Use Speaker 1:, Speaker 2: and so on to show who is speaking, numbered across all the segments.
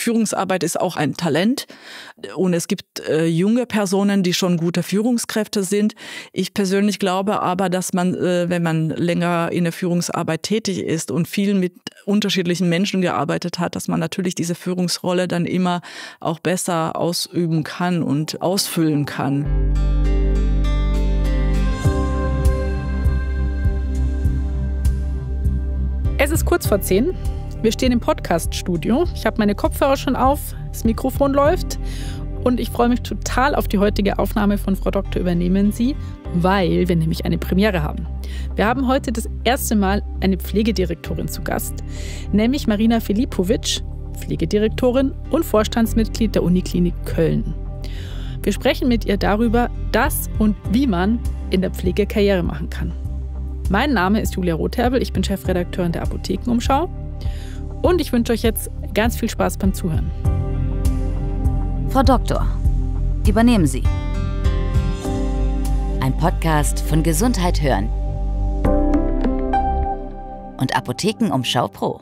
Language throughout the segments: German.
Speaker 1: Führungsarbeit ist auch ein Talent und es gibt äh, junge Personen, die schon gute Führungskräfte sind. Ich persönlich glaube aber, dass man, äh, wenn man länger in der Führungsarbeit tätig ist und viel mit unterschiedlichen Menschen gearbeitet hat, dass man natürlich diese Führungsrolle dann immer auch besser ausüben kann und ausfüllen kann.
Speaker 2: Es ist kurz vor zehn. Wir stehen im Podcast-Studio. Ich habe meine Kopfhörer schon auf, das Mikrofon läuft und ich freue mich total auf die heutige Aufnahme von Frau Doktor übernehmen Sie, weil wir nämlich eine Premiere haben. Wir haben heute das erste Mal eine Pflegedirektorin zu Gast, nämlich Marina Filipovic, Pflegedirektorin und Vorstandsmitglied der Uniklinik Köln. Wir sprechen mit ihr darüber, dass und wie man in der Pflege Karriere machen kann. Mein Name ist Julia Rotherbel, ich bin Chefredakteurin der Apothekenumschau und ich wünsche euch jetzt ganz viel Spaß beim Zuhören.
Speaker 3: Frau Doktor, übernehmen Sie. Ein Podcast von Gesundheit hören und Apothekenumschau Pro.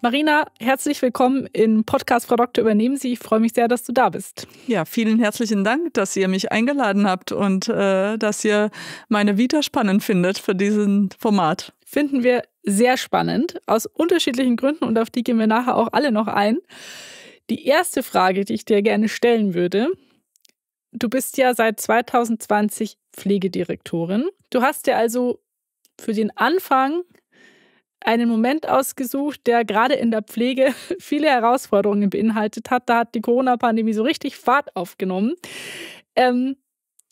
Speaker 2: Marina, herzlich willkommen im Podcast Frau Doktor übernehmen Sie. Ich freue mich sehr, dass du da bist.
Speaker 1: Ja, vielen herzlichen Dank, dass ihr mich eingeladen habt und äh, dass ihr meine Vita spannend findet für diesen Format.
Speaker 2: Finden wir sehr spannend, aus unterschiedlichen Gründen und auf die gehen wir nachher auch alle noch ein. Die erste Frage, die ich dir gerne stellen würde, du bist ja seit 2020 Pflegedirektorin. Du hast dir also für den Anfang einen Moment ausgesucht, der gerade in der Pflege viele Herausforderungen beinhaltet hat. Da hat die Corona-Pandemie so richtig Fahrt aufgenommen. Ähm,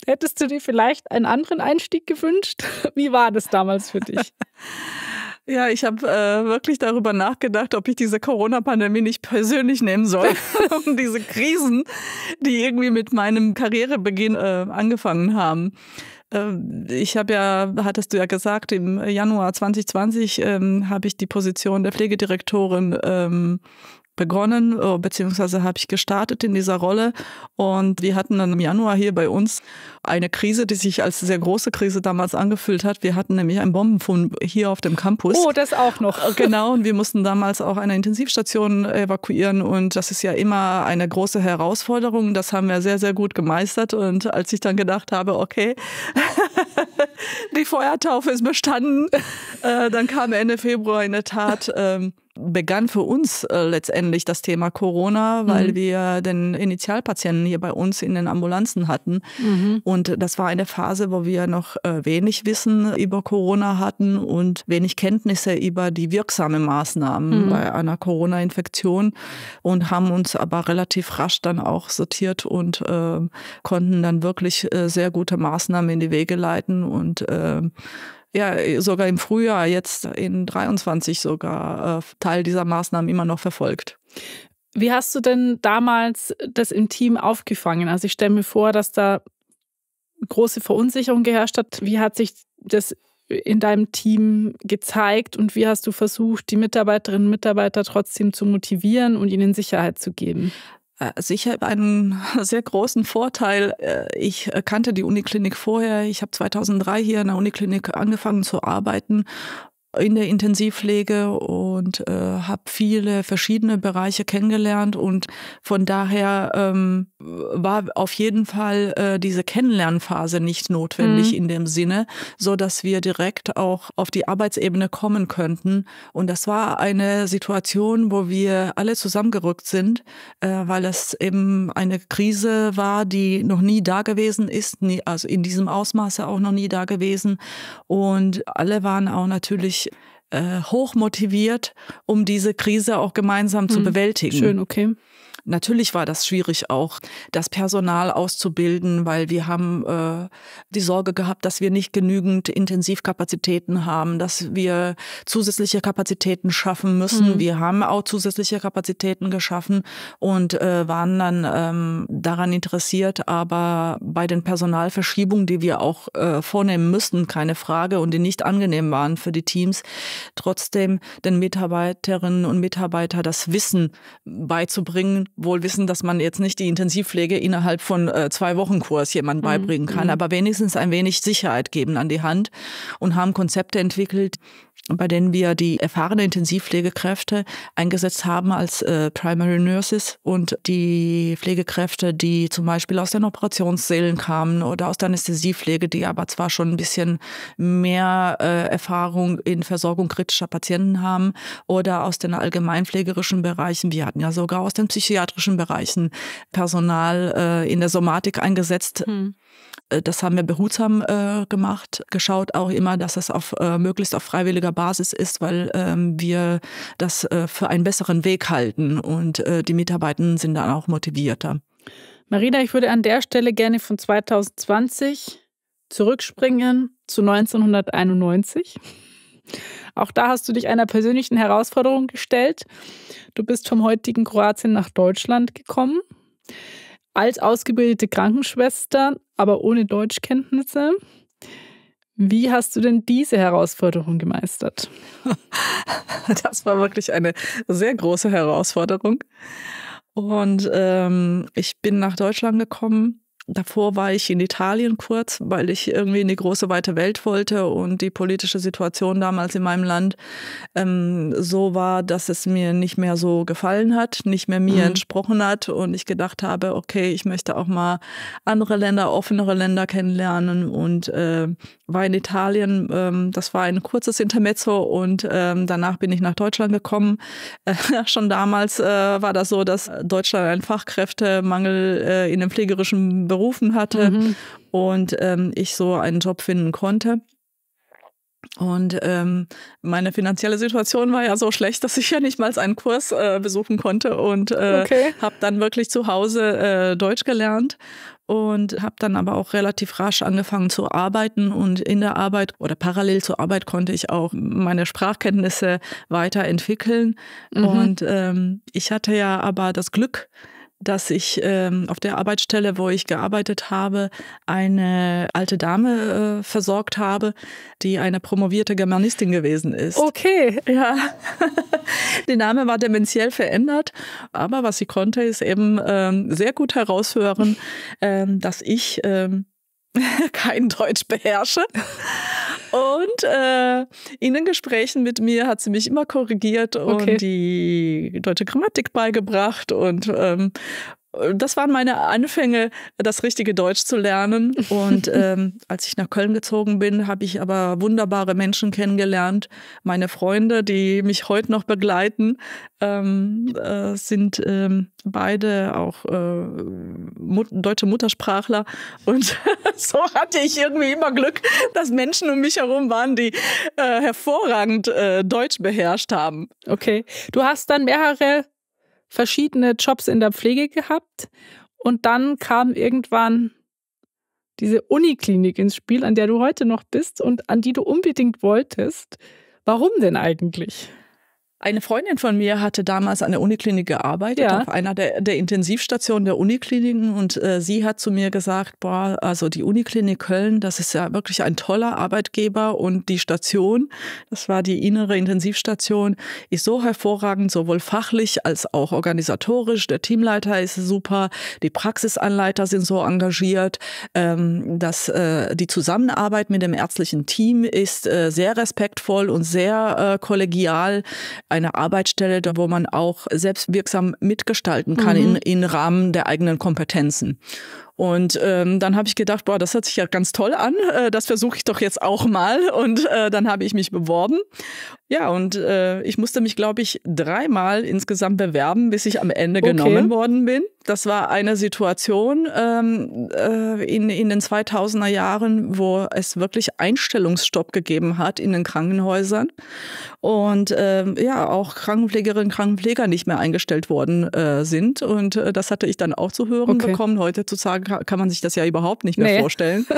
Speaker 2: hättest du dir vielleicht einen anderen Einstieg gewünscht? Wie war das damals für dich?
Speaker 1: Ja, ich habe äh, wirklich darüber nachgedacht, ob ich diese Corona-Pandemie nicht persönlich nehmen soll. um diese Krisen, die irgendwie mit meinem Karrierebeginn äh, angefangen haben. Äh, ich habe ja, hattest du ja gesagt, im Januar 2020 ähm, habe ich die Position der Pflegedirektorin ähm, begonnen, äh, beziehungsweise habe ich gestartet in dieser Rolle. Und wir hatten dann im Januar hier bei uns eine Krise, die sich als sehr große Krise damals angefühlt hat. Wir hatten nämlich einen Bombenfund hier auf dem Campus.
Speaker 2: Oh, das auch noch.
Speaker 1: Äh, genau, und wir mussten damals auch eine Intensivstation evakuieren. Und das ist ja immer eine große Herausforderung. Das haben wir sehr, sehr gut gemeistert. Und als ich dann gedacht habe, okay, die Feuertaufe ist bestanden, äh, dann kam Ende Februar in der Tat ähm, begann für uns äh, letztendlich das Thema Corona, weil mhm. wir den Initialpatienten hier bei uns in den Ambulanzen hatten. Mhm. Und das war eine Phase, wo wir noch äh, wenig Wissen über Corona hatten und wenig Kenntnisse über die wirksamen Maßnahmen mhm. bei einer Corona-Infektion und haben uns aber relativ rasch dann auch sortiert und äh, konnten dann wirklich äh, sehr gute Maßnahmen in die Wege leiten und äh, ja sogar im Frühjahr jetzt in 23 sogar äh, Teil dieser Maßnahmen immer noch verfolgt.
Speaker 2: Wie hast du denn damals das im Team aufgefangen? Also ich stelle mir vor, dass da große Verunsicherung geherrscht hat. Wie hat sich das in deinem Team gezeigt und wie hast du versucht, die Mitarbeiterinnen und Mitarbeiter trotzdem zu motivieren und ihnen Sicherheit zu geben?
Speaker 1: Ich habe einen sehr großen Vorteil. Äh, ich kannte die Uniklinik vorher. Ich habe 2003 hier in der Uniklinik angefangen zu arbeiten in der Intensivpflege und äh, habe viele verschiedene Bereiche kennengelernt und von daher ähm, war auf jeden Fall äh, diese Kennenlernphase nicht notwendig mhm. in dem Sinne, so dass wir direkt auch auf die Arbeitsebene kommen könnten und das war eine Situation, wo wir alle zusammengerückt sind, äh, weil es eben eine Krise war, die noch nie da gewesen ist, nie, also in diesem Ausmaße auch noch nie da gewesen und alle waren auch natürlich äh, hoch motiviert, um diese Krise auch gemeinsam zu hm. bewältigen.
Speaker 2: Schön, okay.
Speaker 1: Natürlich war das schwierig auch, das Personal auszubilden, weil wir haben äh, die Sorge gehabt, dass wir nicht genügend Intensivkapazitäten haben, dass wir zusätzliche Kapazitäten schaffen müssen. Mhm. Wir haben auch zusätzliche Kapazitäten geschaffen und äh, waren dann ähm, daran interessiert, aber bei den Personalverschiebungen, die wir auch äh, vornehmen müssten, keine Frage, und die nicht angenehm waren für die Teams, trotzdem den Mitarbeiterinnen und Mitarbeitern das Wissen beizubringen, wohl wissen, dass man jetzt nicht die Intensivpflege innerhalb von äh, zwei Wochen Kurs jemandem mhm. beibringen kann, mhm. aber wenigstens ein wenig Sicherheit geben an die Hand und haben Konzepte entwickelt, bei denen wir die erfahrenen Intensivpflegekräfte eingesetzt haben als äh, Primary Nurses und die Pflegekräfte, die zum Beispiel aus den Operationssälen kamen oder aus der Anästhesiepflege, die aber zwar schon ein bisschen mehr äh, Erfahrung in Versorgung kritischer Patienten haben oder aus den allgemeinpflegerischen Bereichen. Wir hatten ja sogar aus den psychiatrischen Bereichen Personal äh, in der Somatik eingesetzt. Hm das haben wir behutsam äh, gemacht, geschaut auch immer, dass es auf äh, möglichst auf freiwilliger Basis ist, weil ähm, wir das äh, für einen besseren Weg halten und äh, die Mitarbeiter sind dann auch motivierter.
Speaker 2: Marina, ich würde an der Stelle gerne von 2020 zurückspringen zu 1991. Auch da hast du dich einer persönlichen Herausforderung gestellt. Du bist vom heutigen Kroatien nach Deutschland gekommen als ausgebildete Krankenschwester, aber ohne Deutschkenntnisse. Wie hast du denn diese Herausforderung gemeistert?
Speaker 1: Das war wirklich eine sehr große Herausforderung. Und ähm, ich bin nach Deutschland gekommen Davor war ich in Italien kurz, weil ich irgendwie in die große weite Welt wollte und die politische Situation damals in meinem Land ähm, so war, dass es mir nicht mehr so gefallen hat, nicht mehr mir mhm. entsprochen hat und ich gedacht habe, okay, ich möchte auch mal andere Länder, offenere Länder kennenlernen und äh, war in Italien. Ähm, das war ein kurzes Intermezzo und ähm, danach bin ich nach Deutschland gekommen. Äh, schon damals äh, war das so, dass Deutschland einen Fachkräftemangel äh, in den pflegerischen berufen hatte mhm. und ähm, ich so einen Job finden konnte. Und ähm, meine finanzielle Situation war ja so schlecht, dass ich ja nicht mal einen Kurs äh, besuchen konnte und äh, okay. habe dann wirklich zu Hause äh, Deutsch gelernt und habe dann aber auch relativ rasch angefangen zu arbeiten und in der Arbeit oder parallel zur Arbeit konnte ich auch meine Sprachkenntnisse weiterentwickeln mhm. und ähm, ich hatte ja aber das Glück, dass ich ähm, auf der Arbeitsstelle, wo ich gearbeitet habe, eine alte Dame äh, versorgt habe, die eine promovierte Germanistin gewesen ist.
Speaker 2: Okay.
Speaker 1: Ja. Der Name war dementiell verändert, aber was sie konnte, ist eben ähm, sehr gut heraushören, ähm, dass ich ähm, kein Deutsch beherrsche. Und äh, in den Gesprächen mit mir hat sie mich immer korrigiert und okay. die deutsche Grammatik beigebracht und ähm, das waren meine Anfänge, das richtige Deutsch zu lernen. Und ähm, als ich nach Köln gezogen bin, habe ich aber wunderbare Menschen kennengelernt. Meine Freunde, die mich heute noch begleiten, ähm, äh, sind ähm, beide auch äh, mut deutsche Muttersprachler. Und so hatte ich irgendwie immer Glück, dass Menschen um mich herum waren, die äh, hervorragend äh, Deutsch beherrscht haben.
Speaker 2: Okay. Du hast dann mehrere verschiedene Jobs in der Pflege gehabt und dann kam irgendwann diese Uniklinik ins Spiel, an der du heute noch bist und an die du unbedingt wolltest. Warum denn eigentlich?
Speaker 1: Eine Freundin von mir hatte damals an der Uniklinik gearbeitet, ja. auf einer der, der Intensivstationen der Unikliniken. Und äh, sie hat zu mir gesagt, boah, also die Uniklinik Köln, das ist ja wirklich ein toller Arbeitgeber. Und die Station, das war die innere Intensivstation, ist so hervorragend, sowohl fachlich als auch organisatorisch. Der Teamleiter ist super, die Praxisanleiter sind so engagiert. Ähm, dass äh, die Zusammenarbeit mit dem ärztlichen Team ist äh, sehr respektvoll und sehr äh, kollegial eine Arbeitsstelle, wo man auch selbstwirksam mitgestalten kann mhm. in, in Rahmen der eigenen Kompetenzen. Und ähm, dann habe ich gedacht, boah, das hört sich ja ganz toll an. Äh, das versuche ich doch jetzt auch mal. Und äh, dann habe ich mich beworben. Ja, und äh, ich musste mich, glaube ich, dreimal insgesamt bewerben, bis ich am Ende okay. genommen worden bin. Das war eine Situation ähm, äh, in, in den 2000er Jahren, wo es wirklich Einstellungsstopp gegeben hat in den Krankenhäusern. Und ähm, ja, auch Krankenpflegerinnen und Krankenpfleger nicht mehr eingestellt worden äh, sind. Und äh, das hatte ich dann auch zu hören okay. bekommen. Heute kann man sich das ja überhaupt nicht mehr nee. vorstellen.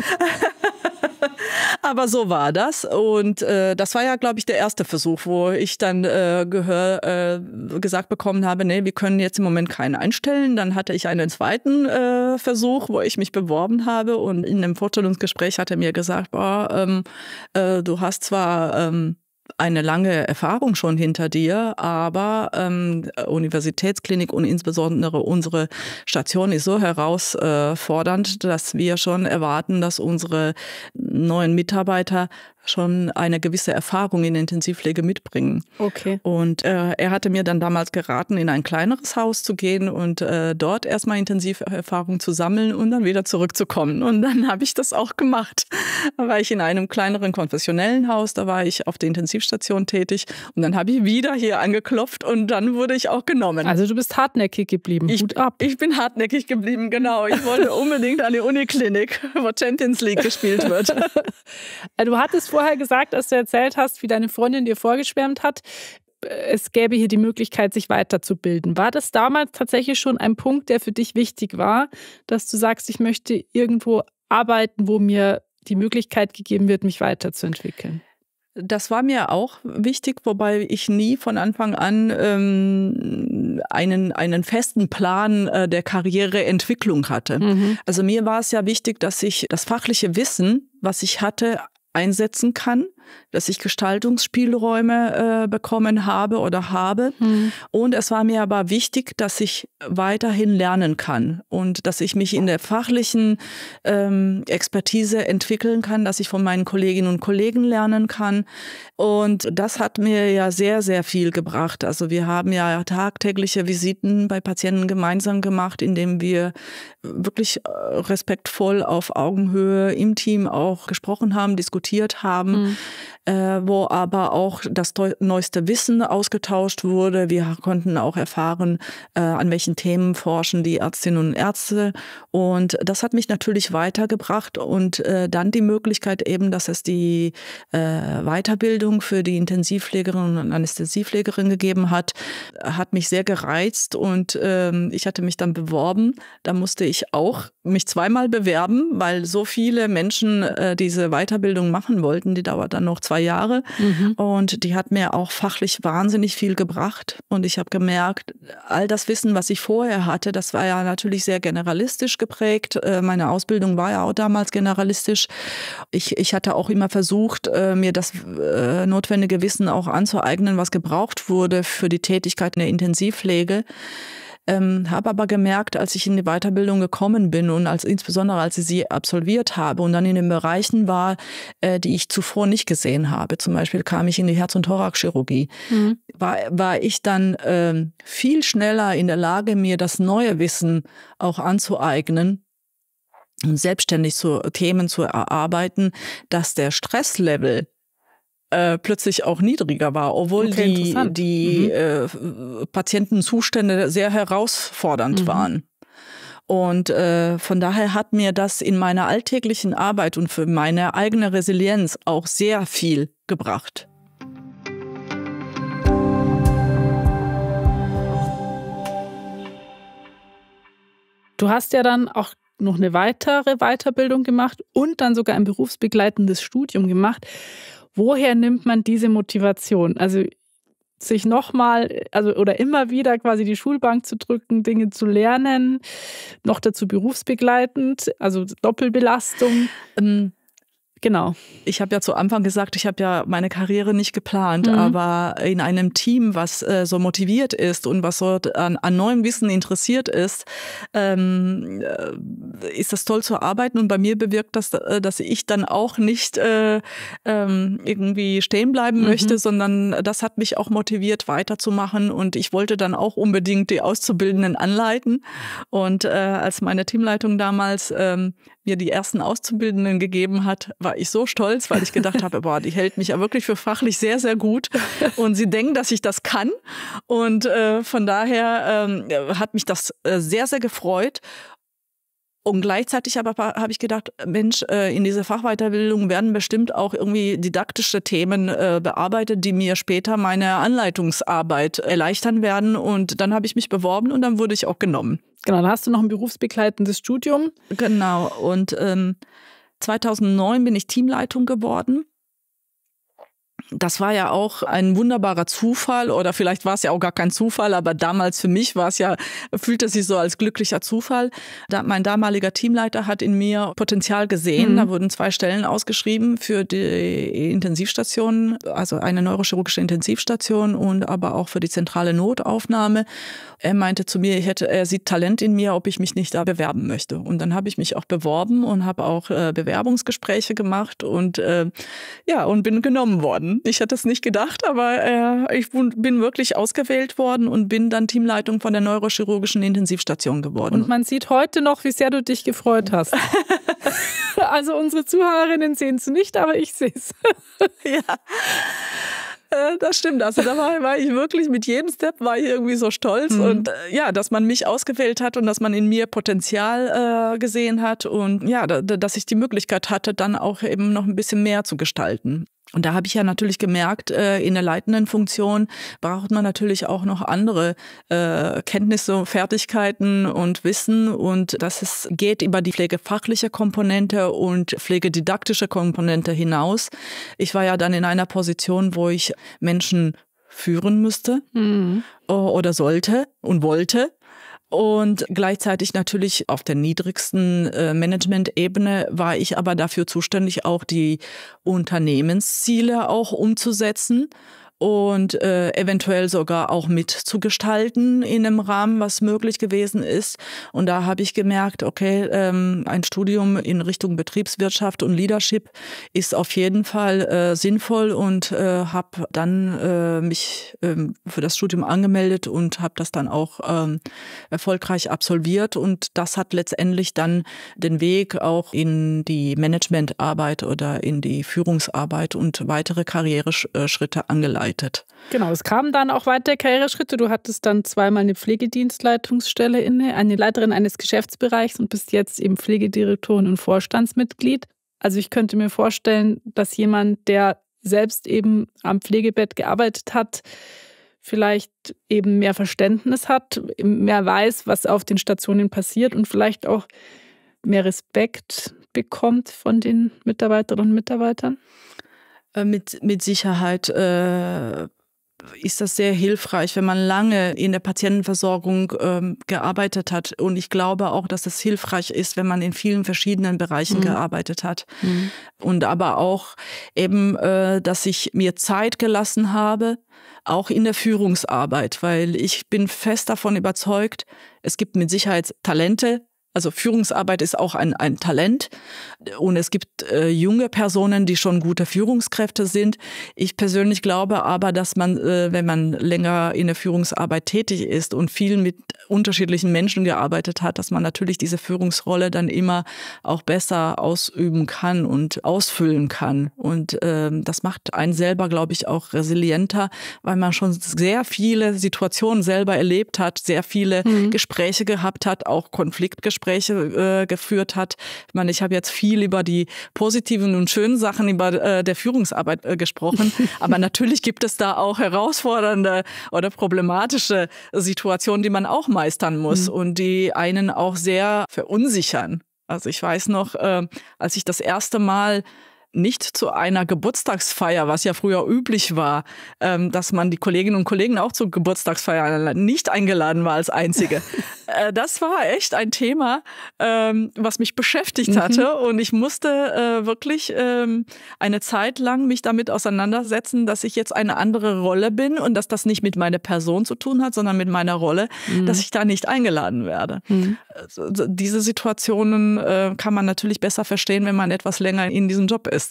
Speaker 1: Aber so war das. Und äh, das war ja, glaube ich, der erste Versuch, wo ich dann äh, Gehör äh, gesagt bekommen habe, nee, wir können jetzt im Moment keinen einstellen. Dann hatte ich einen zweiten äh, Versuch, wo ich mich beworben habe. Und in dem Vorstellungsgespräch hat er mir gesagt, boah, ähm, äh, du hast zwar ähm, eine lange Erfahrung schon hinter dir, aber ähm, Universitätsklinik und insbesondere unsere Station ist so herausfordernd, dass wir schon erwarten, dass unsere neuen Mitarbeiter schon eine gewisse Erfahrung in Intensivpflege mitbringen.
Speaker 2: Okay.
Speaker 1: Und äh, er hatte mir dann damals geraten, in ein kleineres Haus zu gehen und äh, dort erstmal Intensiverfahrung zu sammeln und dann wieder zurückzukommen. Und dann habe ich das auch gemacht. Da war ich in einem kleineren konfessionellen Haus, da war ich auf der Intensivstation tätig und dann habe ich wieder hier angeklopft und dann wurde ich auch genommen.
Speaker 2: Also du bist hartnäckig geblieben.
Speaker 1: Ich,
Speaker 2: Hut ab.
Speaker 1: ich bin hartnäckig geblieben, genau. Ich wollte unbedingt an die Uniklinik, wo Champions League gespielt wird.
Speaker 2: du hattest vorher gesagt, als du erzählt hast, wie deine Freundin dir vorgeschwärmt hat, es gäbe hier die Möglichkeit, sich weiterzubilden. War das damals tatsächlich schon ein Punkt, der für dich wichtig war, dass du sagst, ich möchte irgendwo arbeiten, wo mir die Möglichkeit gegeben wird, mich weiterzuentwickeln?
Speaker 1: Das war mir auch wichtig, wobei ich nie von Anfang an ähm, einen, einen festen Plan äh, der Karriereentwicklung hatte. Mhm. Also mir war es ja wichtig, dass ich das fachliche Wissen, was ich hatte, einsetzen kann dass ich Gestaltungsspielräume äh, bekommen habe oder habe. Mhm. Und es war mir aber wichtig, dass ich weiterhin lernen kann und dass ich mich in der fachlichen ähm, Expertise entwickeln kann, dass ich von meinen Kolleginnen und Kollegen lernen kann. Und das hat mir ja sehr, sehr viel gebracht. Also wir haben ja tagtägliche Visiten bei Patienten gemeinsam gemacht, indem wir wirklich äh, respektvoll auf Augenhöhe im Team auch gesprochen haben, diskutiert haben. Mhm äh, wo aber auch das neueste Wissen ausgetauscht wurde. Wir konnten auch erfahren, äh, an welchen Themen forschen die Ärztinnen und Ärzte. Und das hat mich natürlich weitergebracht und äh, dann die Möglichkeit eben, dass es die äh, Weiterbildung für die Intensivpflegerin und Anästhesiepflegerin gegeben hat, hat mich sehr gereizt und ähm, ich hatte mich dann beworben. Da musste ich auch mich zweimal bewerben, weil so viele Menschen äh, diese Weiterbildung machen wollten. Die dauert dann noch zwei Jahre. Mhm. Und die hat mir auch fachlich wahnsinnig viel gebracht. Und ich habe gemerkt, all das Wissen, was ich vorher hatte, das war ja natürlich sehr generalistisch geprägt. Äh, meine Ausbildung war ja auch damals generalistisch. Ich, ich hatte auch immer versucht, äh, mir das äh, notwendige Wissen auch anzueignen, was gebraucht wurde für die Tätigkeit in der Intensivpflege. Ähm, habe aber gemerkt, als ich in die Weiterbildung gekommen bin und als insbesondere als ich sie absolviert habe und dann in den Bereichen war, äh, die ich zuvor nicht gesehen habe. Zum Beispiel kam ich in die Herz- und Thoraxchirurgie. Mhm. War, war ich dann äh, viel schneller in der Lage, mir das neue Wissen auch anzueignen und selbstständig zu Themen zu erarbeiten, dass der Stresslevel äh, plötzlich auch niedriger war, obwohl okay, die, die mhm. äh, Patientenzustände sehr herausfordernd mhm. waren. Und äh, von daher hat mir das in meiner alltäglichen Arbeit und für meine eigene Resilienz auch sehr viel gebracht.
Speaker 2: Du hast ja dann auch noch eine weitere Weiterbildung gemacht und dann sogar ein berufsbegleitendes Studium gemacht. Woher nimmt man diese Motivation? Also sich nochmal, also oder immer wieder quasi die Schulbank zu drücken, Dinge zu lernen, noch dazu berufsbegleitend, also Doppelbelastung. Ähm, Genau.
Speaker 1: Ich habe ja zu Anfang gesagt, ich habe ja meine Karriere nicht geplant, mhm. aber in einem Team, was äh, so motiviert ist und was so an, an neuem Wissen interessiert ist, ähm, äh, ist das toll zu arbeiten. Und bei mir bewirkt das, äh, dass ich dann auch nicht äh, ähm, irgendwie stehen bleiben mhm. möchte, sondern das hat mich auch motiviert, weiterzumachen. Und ich wollte dann auch unbedingt die Auszubildenden anleiten. Und äh, als meine Teamleitung damals ähm, mir die ersten Auszubildenden gegeben hat, war ich so stolz, weil ich gedacht habe, boah, die hält mich ja wirklich für fachlich sehr, sehr gut. Und sie denken, dass ich das kann. Und äh, von daher ähm, hat mich das äh, sehr, sehr gefreut. Und gleichzeitig aber habe ich gedacht, Mensch, äh, in dieser Fachweiterbildung werden bestimmt auch irgendwie didaktische Themen äh, bearbeitet, die mir später meine Anleitungsarbeit erleichtern werden. Und dann habe ich mich beworben und dann wurde ich auch genommen.
Speaker 2: Genau, dann hast du noch ein berufsbegleitendes Studium.
Speaker 1: Genau, und ähm, 2009 bin ich Teamleitung geworden. Das war ja auch ein wunderbarer Zufall oder vielleicht war es ja auch gar kein Zufall, aber damals für mich war es ja, fühlte sich so als glücklicher Zufall. Da, mein damaliger Teamleiter hat in mir Potenzial gesehen. Mhm. Da wurden zwei Stellen ausgeschrieben für die Intensivstation, also eine neurochirurgische Intensivstation und aber auch für die zentrale Notaufnahme. Er meinte zu mir, ich hätte, er sieht Talent in mir, ob ich mich nicht da bewerben möchte. Und dann habe ich mich auch beworben und habe auch äh, Bewerbungsgespräche gemacht und äh, ja, und bin genommen worden. Ich hätte es nicht gedacht, aber äh, ich bin wirklich ausgewählt worden und bin dann Teamleitung von der neurochirurgischen Intensivstation geworden.
Speaker 2: Und man sieht heute noch, wie sehr du dich gefreut hast. also unsere Zuhörerinnen sehen es nicht, aber ich sehe es.
Speaker 1: ja. Äh, das stimmt. Also da war, war, ich wirklich mit jedem Step war ich irgendwie so stolz mhm. und äh, ja, dass man mich ausgewählt hat und dass man in mir Potenzial äh, gesehen hat und ja, da, dass ich die Möglichkeit hatte, dann auch eben noch ein bisschen mehr zu gestalten. Und da habe ich ja natürlich gemerkt, äh, in der leitenden Funktion braucht man natürlich auch noch andere äh, Kenntnisse, Fertigkeiten und Wissen. Und dass es geht über die pflegefachliche Komponente und pflegedidaktische Komponente hinaus. Ich war ja dann in einer Position, wo ich Menschen führen müsste mhm. oder sollte und wollte und gleichzeitig natürlich auf der niedrigsten äh, Management-Ebene war ich aber dafür zuständig, auch die Unternehmensziele auch umzusetzen und äh, eventuell sogar auch mitzugestalten in einem Rahmen, was möglich gewesen ist. Und da habe ich gemerkt, okay, ähm, ein Studium in Richtung Betriebswirtschaft und Leadership ist auf jeden Fall äh, sinnvoll und äh, habe dann äh, mich ähm, für das Studium angemeldet und habe das dann auch ähm, erfolgreich absolviert. Und das hat letztendlich dann den Weg auch in die Managementarbeit oder in die Führungsarbeit und weitere Karriereschritte angeleitet geleitet.
Speaker 2: Genau, es kamen dann auch weitere Karriereschritte. Du hattest dann zweimal eine Pflegedienstleitungsstelle inne, eine Leiterin eines Geschäftsbereichs und bist jetzt eben Pflegedirektorin und Vorstandsmitglied. Also ich könnte mir vorstellen, dass jemand, der selbst eben am Pflegebett gearbeitet hat, vielleicht eben mehr Verständnis hat, mehr weiß, was auf den Stationen passiert und vielleicht auch mehr Respekt bekommt von den Mitarbeiterinnen und Mitarbeitern?
Speaker 1: Äh, mit, mit Sicherheit äh, ist das sehr hilfreich, wenn man lange in der Patientenversorgung ähm, gearbeitet hat. Und ich glaube auch, dass es hilfreich ist, wenn man in vielen verschiedenen Bereichen mhm. gearbeitet hat. Mhm. Und aber auch eben, äh, dass ich mir Zeit gelassen habe, auch in der Führungsarbeit, weil ich bin fest davon überzeugt, es gibt mit Sicherheit Talente, also Führungsarbeit ist auch ein, ein Talent und es gibt äh, junge Personen, die schon gute Führungskräfte sind. Ich persönlich glaube aber, dass man, äh, wenn man länger in der Führungsarbeit tätig ist und viel mit unterschiedlichen Menschen gearbeitet hat, dass man natürlich diese Führungsrolle dann immer auch besser ausüben kann und ausfüllen kann. Und ähm, das macht einen selber, glaube ich, auch resilienter, weil man schon sehr viele Situationen selber erlebt hat, sehr viele mhm. Gespräche gehabt hat, auch Konfliktgespräche Gespräche äh, geführt hat. Ich meine, ich habe jetzt viel über die positiven und schönen Sachen über äh, der Führungsarbeit äh, gesprochen, aber natürlich gibt es da auch herausfordernde oder problematische Situationen, die man auch meistern muss mhm. und die einen auch sehr verunsichern. Also ich weiß noch, äh, als ich das erste Mal nicht zu einer Geburtstagsfeier, was ja früher üblich war, ähm, dass man die Kolleginnen und Kollegen auch zur Geburtstagsfeier nicht eingeladen war als Einzige. äh, das war echt ein Thema, ähm, was mich beschäftigt mhm. hatte und ich musste äh, wirklich ähm, eine Zeit lang mich damit auseinandersetzen, dass ich jetzt eine andere Rolle bin und dass das nicht mit meiner Person zu tun hat, sondern mit meiner Rolle, mhm. dass ich da nicht eingeladen werde. Mhm. Also, diese Situationen äh, kann man natürlich besser verstehen, wenn man etwas länger in diesem Job ist.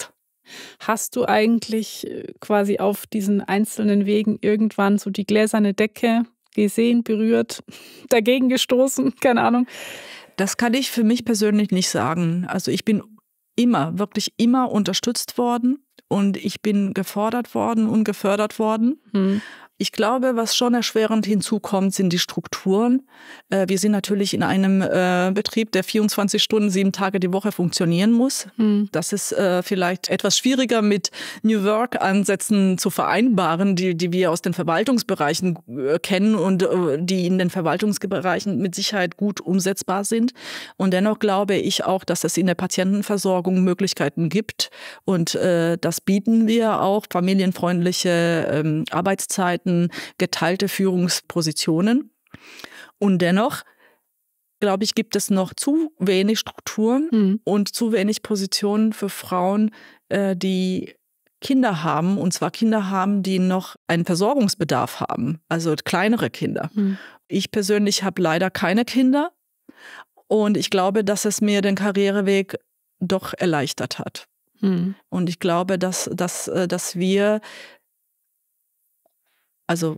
Speaker 2: Hast du eigentlich äh, quasi auf diesen einzelnen Wegen irgendwann so die gläserne Decke gesehen, berührt, dagegen gestoßen? Keine Ahnung.
Speaker 1: Das kann ich für mich persönlich nicht sagen. Also ich bin immer, wirklich immer unterstützt worden und ich bin gefordert worden und gefördert worden. Hm. Ich glaube, was schon erschwerend hinzukommt, sind die Strukturen. Äh, wir sind natürlich in einem äh, Betrieb, der 24 Stunden, sieben Tage die Woche funktionieren muss. Mhm. Das ist äh, vielleicht etwas schwieriger mit New Work-Ansätzen zu vereinbaren, die, die wir aus den Verwaltungsbereichen kennen und die in den Verwaltungsbereichen mit Sicherheit gut umsetzbar sind. Und dennoch glaube ich auch, dass es in der Patientenversorgung Möglichkeiten gibt. Und das bieten wir auch, familienfreundliche ähm, Arbeitszeiten Möglichkeiten, geteilte Führungspositionen. Und dennoch, glaube ich, gibt es noch zu wenig Strukturen mhm. und zu wenig Positionen für Frauen, äh, die Kinder haben, und zwar Kinder haben, die noch einen Versorgungsbedarf haben, also kleinere Kinder. Mhm. Ich persönlich habe leider keine Kinder und ich glaube, dass es mir den Karriereweg doch erleichtert hat. Mhm. Und ich glaube, dass, dass, äh, dass wir also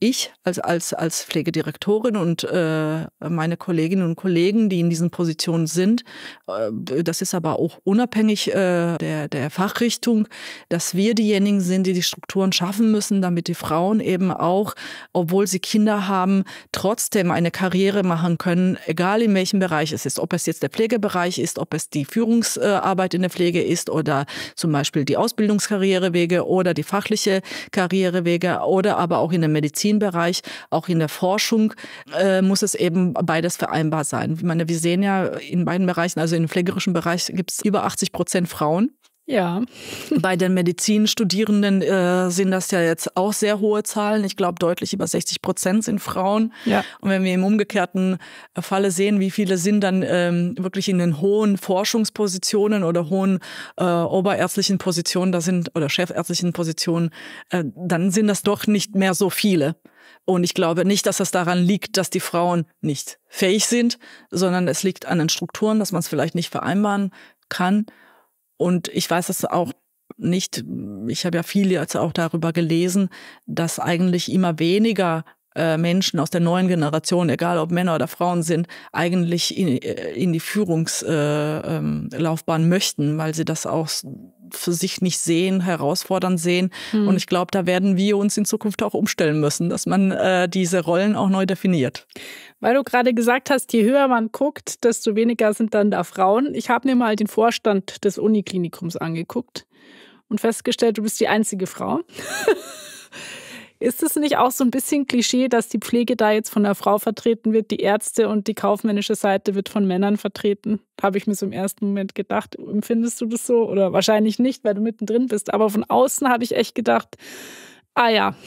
Speaker 1: ich als, als, als Pflegedirektorin und äh, meine Kolleginnen und Kollegen, die in diesen Positionen sind, äh, das ist aber auch unabhängig äh, der, der Fachrichtung, dass wir diejenigen sind, die die Strukturen schaffen müssen, damit die Frauen eben auch, obwohl sie Kinder haben, trotzdem eine Karriere machen können, egal in welchem Bereich es ist. Ob es jetzt der Pflegebereich ist, ob es die Führungsarbeit in der Pflege ist oder zum Beispiel die Ausbildungskarrierewege oder die fachliche Karrierewege oder aber auch in der Medizin Medizinbereich, auch in der Forschung äh, muss es eben beides vereinbar sein. Ich meine, wir sehen ja in beiden Bereichen, also im pflegerischen Bereich gibt es über 80 Prozent Frauen.
Speaker 2: Ja.
Speaker 1: Bei den Medizinstudierenden äh, sind das ja jetzt auch sehr hohe Zahlen. Ich glaube, deutlich über 60 Prozent sind Frauen.
Speaker 2: Ja.
Speaker 1: Und wenn wir im umgekehrten Falle sehen, wie viele sind dann ähm, wirklich in den hohen Forschungspositionen oder hohen äh, oberärztlichen Positionen, da sind oder chefärztlichen Positionen, äh, dann sind das doch nicht mehr so viele. Und ich glaube nicht, dass das daran liegt, dass die Frauen nicht fähig sind, sondern es liegt an den Strukturen, dass man es vielleicht nicht vereinbaren kann. Und ich weiß das auch nicht, ich habe ja viel jetzt auch darüber gelesen, dass eigentlich immer weniger äh, Menschen aus der neuen Generation, egal ob Männer oder Frauen sind, eigentlich in, äh, in die Führungslaufbahn äh, ähm, möchten, weil sie das auch für sich nicht sehen, herausfordernd sehen. Mhm. Und ich glaube, da werden wir uns in Zukunft auch umstellen müssen, dass man äh, diese Rollen auch neu definiert.
Speaker 2: Weil du gerade gesagt hast, je höher man guckt, desto weniger sind dann da Frauen. Ich habe mir mal den Vorstand des Uniklinikums angeguckt und festgestellt, du bist die einzige Frau. Ist es nicht auch so ein bisschen Klischee, dass die Pflege da jetzt von einer Frau vertreten wird, die Ärzte und die kaufmännische Seite wird von Männern vertreten? Habe ich mir so im ersten Moment gedacht. Empfindest du das so? Oder wahrscheinlich nicht, weil du mittendrin bist. Aber von außen habe ich echt gedacht, ah ja.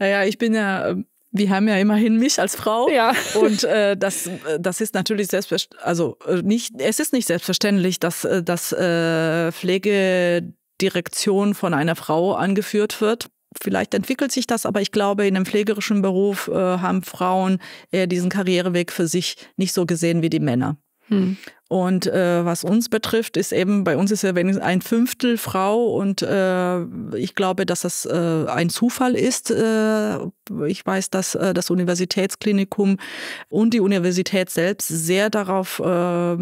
Speaker 1: Naja, ich bin ja ähm, wir haben ja immerhin mich als Frau.
Speaker 2: Ja.
Speaker 1: Und äh, das, das ist natürlich selbstverständlich, also äh, nicht, es ist nicht selbstverständlich, dass, äh, dass äh, Pflegedirektion von einer Frau angeführt wird. Vielleicht entwickelt sich das, aber ich glaube, in einem pflegerischen Beruf äh, haben Frauen eher diesen Karriereweg für sich nicht so gesehen wie die Männer. Hm. Und äh, was uns betrifft, ist eben, bei uns ist ja wenigstens ein Fünftel Frau und äh, ich glaube, dass das äh, ein Zufall ist. Äh, ich weiß, dass äh, das Universitätsklinikum und die Universität selbst sehr darauf äh,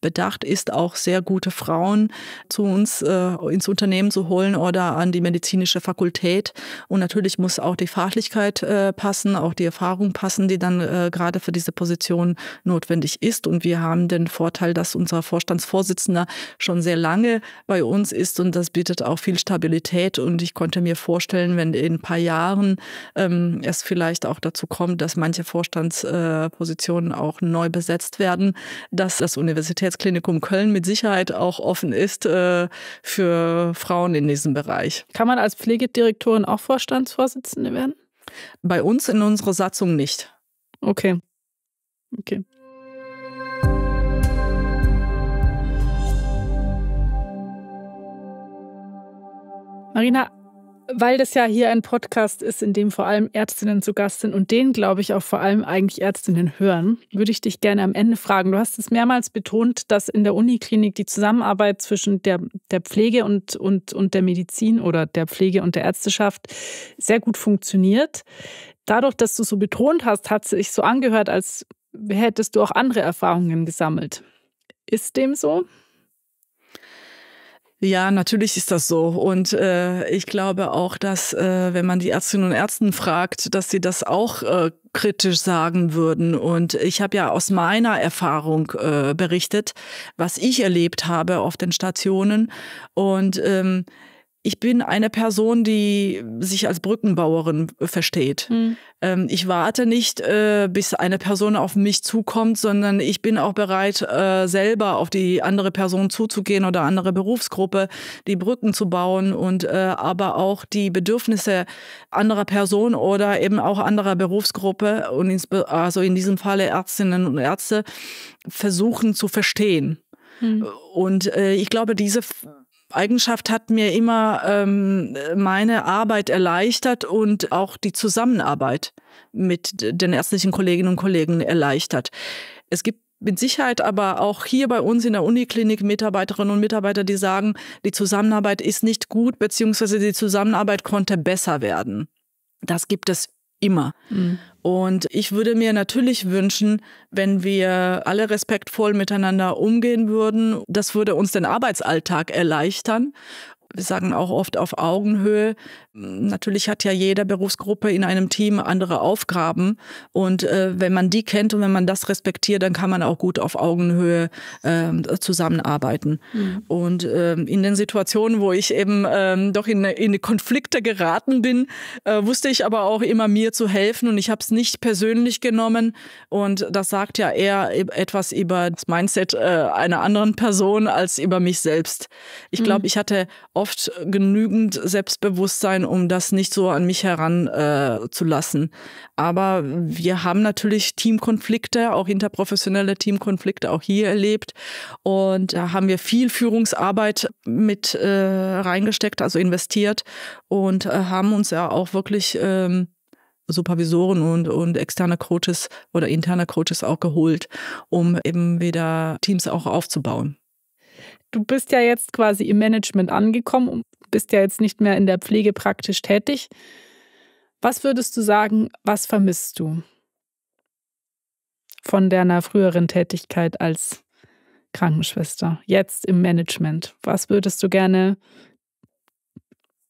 Speaker 1: bedacht ist, auch sehr gute Frauen zu uns äh, ins Unternehmen zu holen oder an die medizinische Fakultät. Und natürlich muss auch die Fachlichkeit äh, passen, auch die Erfahrung passen, die dann äh, gerade für diese Position notwendig ist. Und wir haben den Vorteil, dass unser Vorstandsvorsitzender schon sehr lange bei uns ist und das bietet auch viel Stabilität. Und ich konnte mir vorstellen, wenn in ein paar Jahren ähm, es vielleicht auch dazu kommt, dass manche Vorstandspositionen äh, auch neu besetzt werden, dass das Universitätsklinikum Köln mit Sicherheit auch offen ist äh, für Frauen in diesem Bereich.
Speaker 2: Kann man als Pflegedirektorin auch Vorstandsvorsitzende werden?
Speaker 1: Bei uns in unserer Satzung nicht.
Speaker 2: Okay. Okay. Marina, weil das ja hier ein Podcast ist, in dem vor allem Ärztinnen zu Gast sind und den, glaube ich, auch vor allem eigentlich Ärztinnen hören, würde ich dich gerne am Ende fragen. Du hast es mehrmals betont, dass in der Uniklinik die Zusammenarbeit zwischen der, der Pflege und, und, und der Medizin oder der Pflege und der Ärzteschaft sehr gut funktioniert. Dadurch, dass du so betont hast, hat es sich so angehört, als hättest du auch andere Erfahrungen gesammelt. Ist dem so?
Speaker 1: Ja, natürlich ist das so. Und äh, ich glaube auch, dass äh, wenn man die Ärztinnen und Ärzte fragt, dass sie das auch äh, kritisch sagen würden. Und ich habe ja aus meiner Erfahrung äh, berichtet, was ich erlebt habe auf den Stationen. Und ähm, ich bin eine Person, die sich als Brückenbauerin versteht. Mhm. Ähm, ich warte nicht, äh, bis eine Person auf mich zukommt, sondern ich bin auch bereit, äh, selber auf die andere Person zuzugehen oder andere Berufsgruppe, die Brücken zu bauen und äh, aber auch die Bedürfnisse anderer Person oder eben auch anderer Berufsgruppe und ins, also in diesem Falle Ärztinnen und Ärzte versuchen zu verstehen. Mhm. Und äh, ich glaube, diese Eigenschaft hat mir immer ähm, meine Arbeit erleichtert und auch die Zusammenarbeit mit den ärztlichen Kolleginnen und Kollegen erleichtert. Es gibt mit Sicherheit aber auch hier bei uns in der Uniklinik Mitarbeiterinnen und Mitarbeiter, die sagen, die Zusammenarbeit ist nicht gut, beziehungsweise die Zusammenarbeit konnte besser werden. Das gibt es immer. Mhm. Und ich würde mir natürlich wünschen, wenn wir alle respektvoll miteinander umgehen würden. Das würde uns den Arbeitsalltag erleichtern wir sagen auch oft auf Augenhöhe. Natürlich hat ja jede Berufsgruppe in einem Team andere Aufgaben. Und äh, wenn man die kennt und wenn man das respektiert, dann kann man auch gut auf Augenhöhe äh, zusammenarbeiten. Mhm. Und äh, in den Situationen, wo ich eben ähm, doch in, in Konflikte geraten bin, äh, wusste ich aber auch immer mir zu helfen. Und ich habe es nicht persönlich genommen. Und das sagt ja eher etwas über das Mindset äh, einer anderen Person als über mich selbst. Ich glaube, mhm. ich hatte oft genügend Selbstbewusstsein, um das nicht so an mich heranzulassen. Äh, Aber wir haben natürlich Teamkonflikte, auch interprofessionelle Teamkonflikte auch hier erlebt. Und da haben wir viel Führungsarbeit mit äh, reingesteckt, also investiert und äh, haben uns ja auch wirklich ähm, Supervisoren und, und externe Coaches oder interne Coaches auch geholt, um eben wieder Teams auch aufzubauen
Speaker 2: du bist ja jetzt quasi im Management angekommen und bist ja jetzt nicht mehr in der Pflege praktisch tätig. Was würdest du sagen, was vermisst du von deiner früheren Tätigkeit als Krankenschwester, jetzt im Management? Was würdest du gerne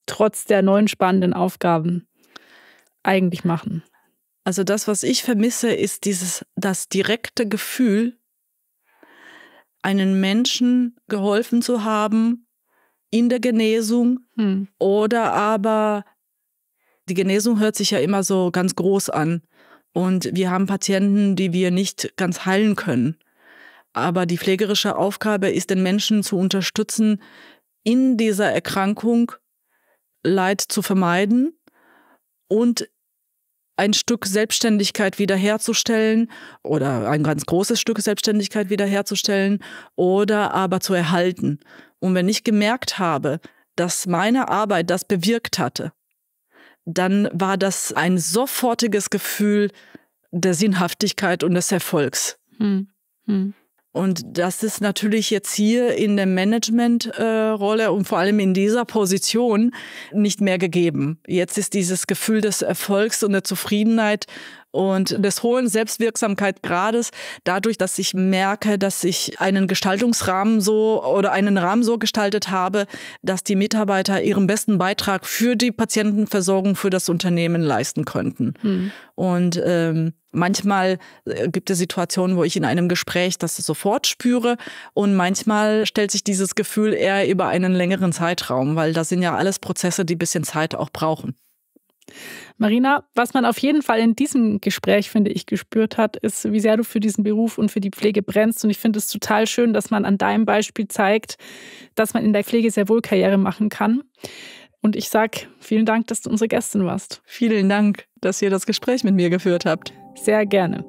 Speaker 2: trotz der neuen spannenden Aufgaben eigentlich machen?
Speaker 1: Also das, was ich vermisse, ist dieses das direkte Gefühl, einen Menschen geholfen zu haben in der Genesung hm. oder aber die Genesung hört sich ja immer so ganz groß an und wir haben Patienten, die wir nicht ganz heilen können. Aber die pflegerische Aufgabe ist, den Menschen zu unterstützen, in dieser Erkrankung Leid zu vermeiden und ein Stück Selbstständigkeit wiederherzustellen oder ein ganz großes Stück Selbstständigkeit wiederherzustellen oder aber zu erhalten. Und wenn ich gemerkt habe, dass meine Arbeit das bewirkt hatte, dann war das ein sofortiges Gefühl der Sinnhaftigkeit und des Erfolgs. Hm. Hm. Und das ist natürlich jetzt hier in der Managementrolle äh, und vor allem in dieser Position nicht mehr gegeben. Jetzt ist dieses Gefühl des Erfolgs und der Zufriedenheit und des hohen Selbstwirksamkeitsgrades dadurch, dass ich merke, dass ich einen Gestaltungsrahmen so oder einen Rahmen so gestaltet habe, dass die Mitarbeiter ihren besten Beitrag für die Patientenversorgung für das Unternehmen leisten könnten. Hm. Und ähm, Manchmal äh, gibt es Situationen, wo ich in einem Gespräch das sofort spüre und manchmal stellt sich dieses Gefühl eher über einen längeren Zeitraum, weil das sind ja alles Prozesse, die ein bisschen Zeit auch brauchen.
Speaker 2: Marina, was man auf jeden Fall in diesem Gespräch, finde ich, gespürt hat, ist, wie sehr du für diesen Beruf und für die Pflege brennst. Und ich finde es total schön, dass man an deinem Beispiel zeigt, dass man in der Pflege sehr wohl Karriere machen kann. Und ich sage vielen Dank, dass du unsere Gästin warst.
Speaker 1: Vielen Dank, dass ihr das Gespräch mit mir geführt habt.
Speaker 2: Sehr gerne.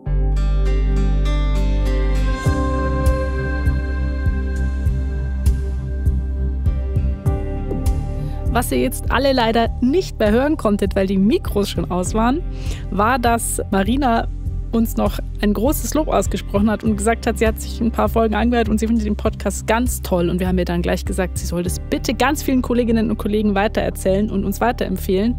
Speaker 2: Was ihr jetzt alle leider nicht mehr hören konntet, weil die Mikros schon aus waren, war, dass Marina uns noch ein großes Lob ausgesprochen hat und gesagt hat, sie hat sich ein paar Folgen angehört und sie findet den Podcast ganz toll. Und wir haben ihr dann gleich gesagt, sie soll das bitte ganz vielen Kolleginnen und Kollegen weitererzählen und uns weiterempfehlen.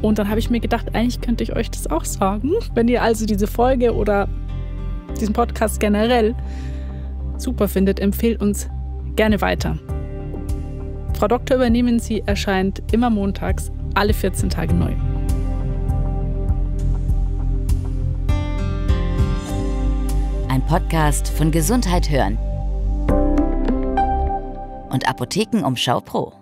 Speaker 2: Und dann habe ich mir gedacht, eigentlich könnte ich euch das auch sagen. Wenn ihr also diese Folge oder diesen Podcast generell super findet, empfehlt uns gerne weiter. Frau Doktor übernehmen Sie erscheint immer montags, alle 14 Tage neu.
Speaker 3: Ein Podcast von Gesundheit hören und Apothekenumschau Pro.